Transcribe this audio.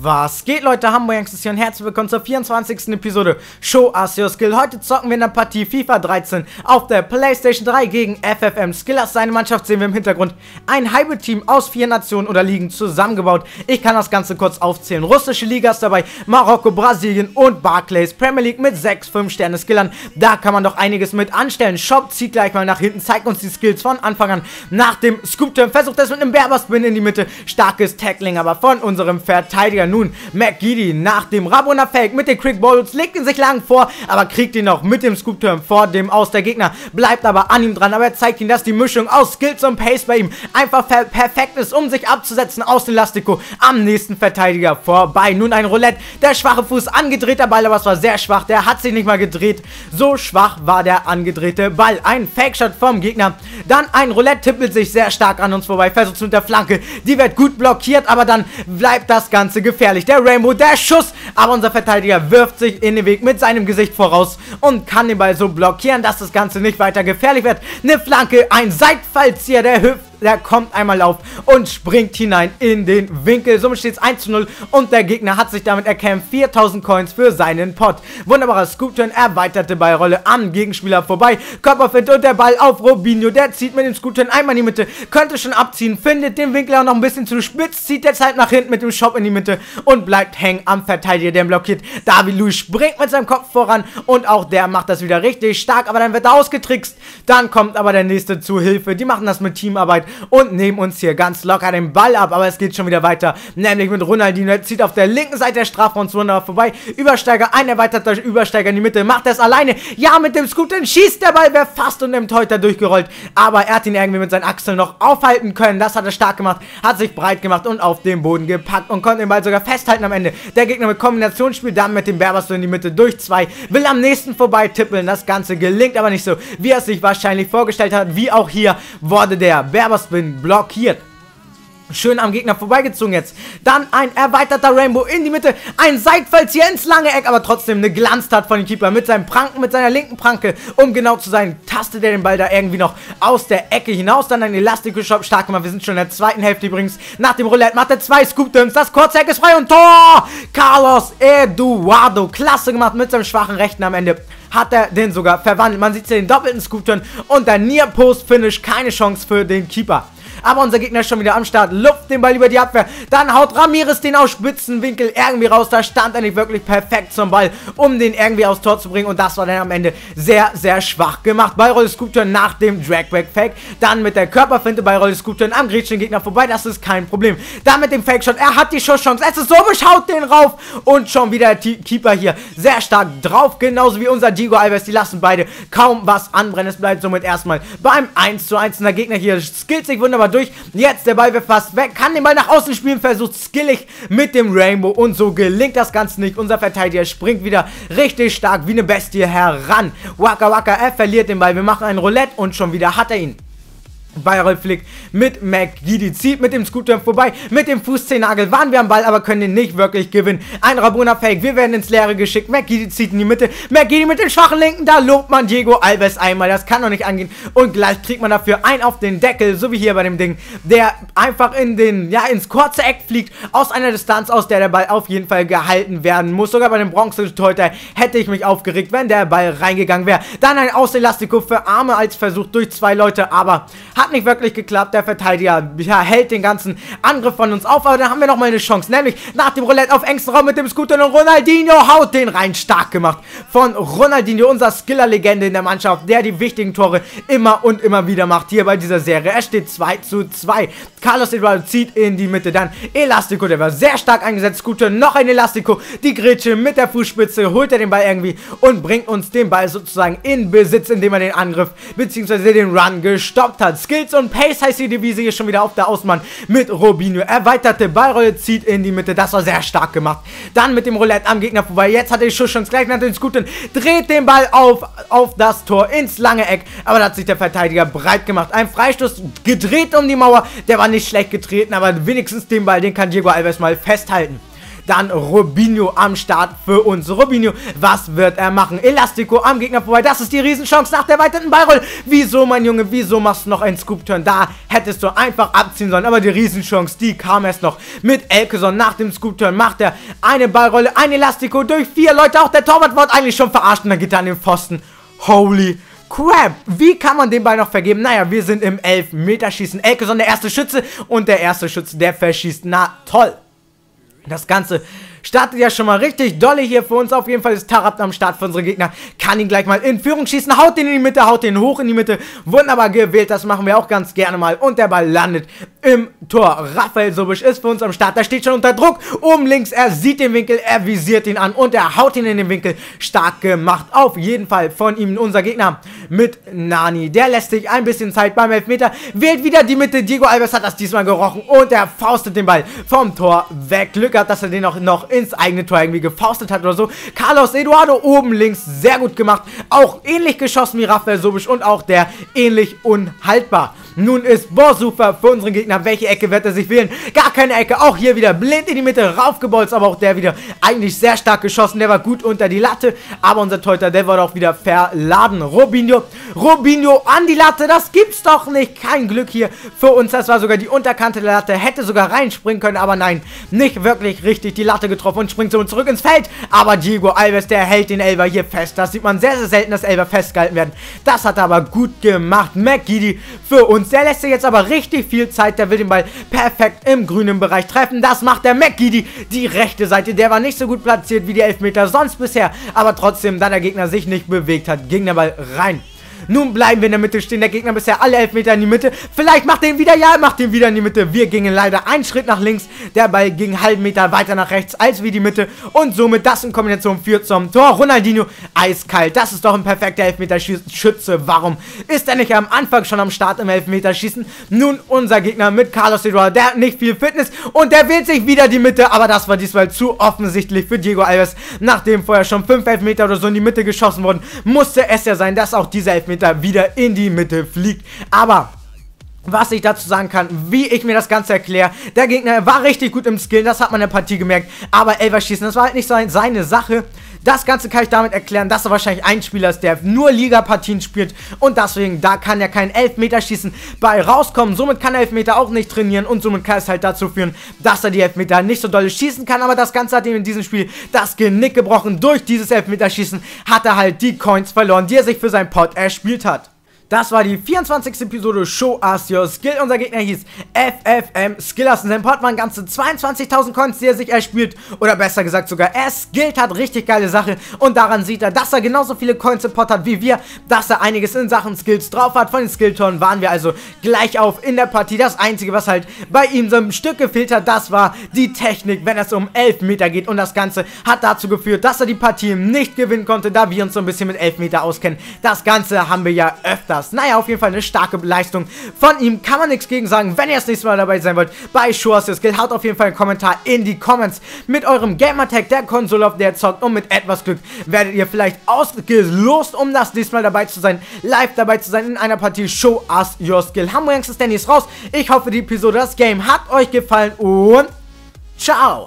Was geht Leute, Hamburg Youngsters hier und herzlich willkommen zur 24. Episode Show Us Your Skill. Heute zocken wir in der Partie FIFA 13 auf der Playstation 3 gegen FFM. Skill aus seine Mannschaft sehen wir im Hintergrund. Ein Hybrid-Team aus vier Nationen oder Ligen zusammengebaut. Ich kann das Ganze kurz aufzählen. Russische Liga ist dabei, Marokko, Brasilien und Barclays. Premier League mit 6 5-Sterne-Skillern. Da kann man doch einiges mit anstellen. Shop zieht gleich mal nach hinten, zeigt uns die Skills von Anfang an. Nach dem Scoop-Turn versucht es mit einem Berber-Spin in die Mitte. Starkes Tackling aber von unserem Verteidiger nun McGiddy nach dem Rabona Fake mit den Quick Balls legt ihn sich lang vor, aber kriegt ihn noch mit dem Scoop Turn vor dem aus. Der Gegner bleibt aber an ihm dran, aber er zeigt ihm, dass die Mischung aus Skills und Pace bei ihm einfach perfekt ist, um sich abzusetzen aus dem Elastico am nächsten Verteidiger vorbei. Nun ein Roulette, der schwache Fuß, angedrehter Ball, aber es war sehr schwach, der hat sich nicht mal gedreht. So schwach war der angedrehte Ball. Ein Fake-Shot vom Gegner. Dann ein Roulette tippelt sich sehr stark an uns vorbei, versucht mit der Flanke. Die wird gut blockiert, aber dann bleibt das Ganze gefährlich der Rainbow, der Schuss, aber unser Verteidiger wirft sich in den Weg mit seinem Gesicht voraus und kann den Ball so blockieren, dass das Ganze nicht weiter gefährlich wird. Eine Flanke, ein Seitfallzieher, der hüpft der kommt einmal auf und springt hinein in den Winkel. Somit steht es 1 zu 0 und der Gegner hat sich damit erkämpft 4000 Coins für seinen Pot. Wunderbarer Scoop-Turn, erweiterte Ballrolle am Gegenspieler vorbei. Körperfint und der Ball auf Robinho. Der zieht mit dem Scoop-Turn einmal in die Mitte, könnte schon abziehen, findet den Winkel auch noch ein bisschen zu spitz, zieht jetzt halt nach hinten mit dem Shop in die Mitte und bleibt hängen am Verteidiger, der blockiert. David Luiz springt mit seinem Kopf voran und auch der macht das wieder richtig stark, aber dann wird er ausgetrickst. Dann kommt aber der nächste zu Hilfe. Die machen das mit Teamarbeit und nehmen uns hier ganz locker den Ball ab. Aber es geht schon wieder weiter, nämlich mit Ronaldinho. Er zieht auf der linken Seite der Strafraumzone vorbei. Übersteiger, ein erweiterter Übersteiger in die Mitte, macht es alleine. Ja, mit dem Scooter schießt der Ball, wäre fast unter dem Teuter durchgerollt. Aber er hat ihn irgendwie mit seinen Achseln noch aufhalten können. Das hat er stark gemacht, hat sich breit gemacht und auf den Boden gepackt und konnte den Ball sogar festhalten am Ende. Der Gegner mit Kombinationsspiel, dann mit dem Berbers in die Mitte durch zwei, will am nächsten vorbei tippeln. Das Ganze gelingt aber nicht so, wie er es sich wahrscheinlich vorgestellt hat. Wie auch hier wurde der Berberspin blockiert. Schön am Gegner vorbeigezogen jetzt. Dann ein erweiterter Rainbow in die Mitte. Ein Seitfallzieher ins lange Eck, aber trotzdem eine Glanztat von dem Keeper mit seinem Pranken, mit seiner linken Pranke. Um genau zu sein, tastet er den Ball da irgendwie noch aus der Ecke hinaus. Dann ein Elastico-Shop stark gemacht. Wir sind schon in der zweiten Hälfte übrigens. Nach dem Roulette macht er zwei Scoop-Turns. Das kurze Eck ist frei und Tor! Carlos Eduardo. Klasse gemacht mit seinem schwachen Rechten am Ende hat er den sogar verwandelt. Man sieht den doppelten Scoop-Turn und der Near-Post-Finish. Keine Chance für den Keeper. Aber unser Gegner ist schon wieder am Start. Luft den Ball über die Abwehr. Dann haut Ramirez den aus Spitzenwinkel irgendwie raus. Da stand er nicht wirklich perfekt zum Ball, um den irgendwie aufs Tor zu bringen. Und das war dann am Ende sehr, sehr schwach gemacht. Ballrolle Scoop-Turn nach dem Dragback-Fake. Dann mit der Körperfinte Ballrolle Scoop-Turn am griechischen Gegner vorbei. Das ist kein Problem. Dann mit dem Fake-Shot. Er hat die Schusschance. Es ist so beschaut den rauf. Und schon wieder der Keeper hier sehr stark drauf. Genauso wie unser Diego Alves. Die lassen beide kaum was anbrennen. Es bleibt somit erstmal beim 1 zu 1. Der Gegner hier skillt sich wunderbar durch. Jetzt der Ball wird fast weg. Kann den Ball nach außen spielen. Versucht skillig mit dem Rainbow. Und so gelingt das Ganze nicht. Unser Verteidiger springt wieder richtig stark wie eine Bestie heran. Waka Waka, er verliert den Ball. Wir machen ein Roulette und schon wieder hat er ihn. Viral Flick mit McGiddy zieht mit dem Scooter vorbei. Mit dem Fußzehennagel waren wir am Ball, aber können den nicht wirklich gewinnen. Ein Rabona Fake, wir werden ins Leere geschickt. McGiddy zieht in die Mitte. McGiddy mit den schwachen Linken, da lobt man Diego Alves einmal. Das kann doch nicht angehen. Und gleich kriegt man dafür ein auf den Deckel, so wie hier bei dem Ding, der einfach in den, ja, ins kurze Eck fliegt. Aus einer Distanz, aus der der Ball auf jeden Fall gehalten werden muss. Sogar bei dem Bronze-Torhüter hätte ich mich aufgeregt, wenn der Ball reingegangen wäre. Dann ein Auselastiko für Arme als Versuch durch zwei Leute, aber hat nicht wirklich geklappt. Der Verteidiger ja, hält den ganzen Angriff von uns auf. Aber dann haben wir nochmal eine Chance. Nämlich nach dem Roulette auf engstem Raum mit dem Scooter und Ronaldinho haut den rein. Stark gemacht von Ronaldinho, unser Skiller-Legende in der Mannschaft, der die wichtigen Tore immer und immer wieder macht hier bei dieser Serie. Er steht 2 zu 2. Carlos Eduardo zieht in die Mitte. Dann Elastico, der war sehr stark eingesetzt. Scooter, noch ein Elastico. Die Grätsche mit der Fußspitze holt er den Ball irgendwie und bringt uns den Ball sozusagen in Besitz, indem er den Angriff bzw. den Run gestoppt hat. Skills und Pace heißt die Devise hier schon wieder auf der Außenmann mit Robinho. Erweiterte Ballrolle zieht in die Mitte. Das war sehr stark gemacht. Dann mit dem Roulette am Gegner vorbei. Jetzt hat er die Schusschance gleich nach den Scooten. Dreht den Ball auf, auf das Tor ins lange Eck. Aber da hat sich der Verteidiger breit gemacht. Ein Freistoß gedreht um die Mauer. Der war nicht schlecht getreten, aber wenigstens den Ball, den kann Diego Alves mal festhalten. Dann Robinho am Start für uns. Robinho, was wird er machen? Elastico am Gegner vorbei. Das ist die Riesenchance nach der weiteren Ballroll. Wieso, mein Junge, wieso machst du noch einen Scoop-Turn? Da hättest du einfach abziehen sollen. Aber die Riesenchance, die kam erst noch mit Elkeson. Nach dem Scoop-Turn macht er eine Ballrolle, ein Elastico durch vier Leute. Auch der Torwart wird eigentlich schon verarscht und dann geht er an den Pfosten. Holy Crap, wie kann man den Ball noch vergeben? Naja, wir sind im Elfmeterschießen. Elkeson der erste Schütze und der erste Schütze, der verschießt. Na, toll. Das Ganze Startet ja schon mal richtig dolle hier für uns. Auf jeden Fall ist Tarab am Start für unsere Gegner. Kann ihn gleich mal in Führung schießen. Haut den in die Mitte, haut den hoch in die Mitte. Wunderbar gewählt. Das machen wir auch ganz gerne mal. Und der Ball landet im Tor. Raphael Sobisch ist für uns am Start. Da steht schon unter Druck. Oben links, er sieht den Winkel, er visiert ihn an und er haut ihn in den Winkel. Stark gemacht. Auf jeden Fall von ihm unser Gegner mit Nani. Der lässt sich ein bisschen Zeit beim Elfmeter. Wählt wieder die Mitte. Diego Alves hat das diesmal gerochen und er faustet den Ball vom Tor weg. Glück hat, dass er den noch, noch ins eigene Tor irgendwie gefaustet hat oder so. Carlos Eduardo oben links, sehr gut gemacht. Auch ähnlich geschossen wie Rafael Sobisch und auch der ähnlich unhaltbar. Nun ist Borsufer für unseren Gegner. Welche Ecke wird er sich wählen? Gar keine Ecke. Auch hier wieder blind in die Mitte raufgebolzt. Aber auch der wieder eigentlich sehr stark geschossen. Der war gut unter die Latte. Aber unser Teuter, der war auch wieder verladen. Robinho. Robinho an die Latte. Das gibt's doch nicht. Kein Glück hier für uns. Das war sogar die Unterkante der Latte. Hätte sogar reinspringen können. Aber nein, nicht wirklich richtig die Latte getroffen und springt somit zurück ins Feld. Aber Diego Alves, der hält den Elber hier fest. Das sieht man sehr, sehr selten, dass Elber festgehalten werden. Das hat er aber gut gemacht. McGiddy für uns der lässt sich jetzt aber richtig viel Zeit. Der will den Ball perfekt im grünen Bereich treffen. Das macht der McGiddy. Die rechte Seite, der war nicht so gut platziert wie die Elfmeter sonst bisher. Aber trotzdem, da der Gegner sich nicht bewegt hat, ging der Ball rein. Nun bleiben wir in der Mitte stehen. Der Gegner bisher alle Elfmeter in die Mitte. Vielleicht macht er ihn wieder. Ja, macht ihn wieder in die Mitte. Wir gingen leider einen Schritt nach links. Der Ball ging einen halben Meter weiter nach rechts als wie die Mitte. Und somit das in Kombination führt zum Tor. Ronaldinho eiskalt. Das ist doch ein perfekter Elfmeterschütze. Warum ist er nicht am Anfang schon am Start im Elfmeterschießen? Nun unser Gegner mit Carlos Eduardo. Der hat nicht viel Fitness. Und der wählt sich wieder die Mitte. Aber das war diesmal zu offensichtlich für Diego Alves. Nachdem vorher schon fünf Elfmeter oder so in die Mitte geschossen wurden, musste es ja sein, dass auch dieser Elfmeter Meter wieder in die Mitte fliegt. Aber was ich dazu sagen kann, wie ich mir das Ganze erkläre. Der Gegner war richtig gut im Skill, das hat man in der Partie gemerkt. Aber Elverschießen, das war halt nicht seine Sache. Das Ganze kann ich damit erklären, dass er wahrscheinlich ein Spieler ist, der nur Liga-Partien spielt und deswegen, da kann er keinen Elfmeterschießen bei rauskommen. Somit kann er Elfmeter auch nicht trainieren und somit kann es halt dazu führen, dass er die Elfmeter nicht so doll schießen kann. Aber das Ganze hat ihm in diesem Spiel das Genick gebrochen. Durch dieses Elfmeterschießen hat er halt die Coins verloren, die er sich für seinen Pot erspielt hat. Das war die 24. Episode Show Us Your Skill. Unser Gegner hieß FFM Skillers. Und sein Port waren ganze 22.000 Coins, die er sich erspielt. Oder besser gesagt sogar, er skillt hat. Richtig geile Sache. Und daran sieht er, dass er genauso viele Coins im Pot hat wie wir. Dass er einiges in Sachen Skills drauf hat. Von den Skilltoren waren wir also gleich auf in der Partie. Das Einzige, was halt bei ihm so ein Stück gefehlt hat, das war die Technik, wenn es um 11 Meter geht. Und das Ganze hat dazu geführt, dass er die Partie nicht gewinnen konnte, da wir uns so ein bisschen mit 11 Meter auskennen. Das Ganze haben wir ja öfter das. Naja, auf jeden Fall eine starke Leistung von ihm. Kann man nichts gegen sagen. Wenn ihr das nächste Mal dabei sein wollt bei Your Skill, haut auf jeden Fall einen Kommentar in die Comments mit eurem Gamertag der Konsole, auf der zockt. Und mit etwas Glück werdet ihr vielleicht ausgelost, um das nächste Mal dabei zu sein, live dabei zu sein in einer Partie Show Us Your Skill. Hamburg Danny ist raus. Ich hoffe, die Episode, das Game hat euch gefallen und ciao!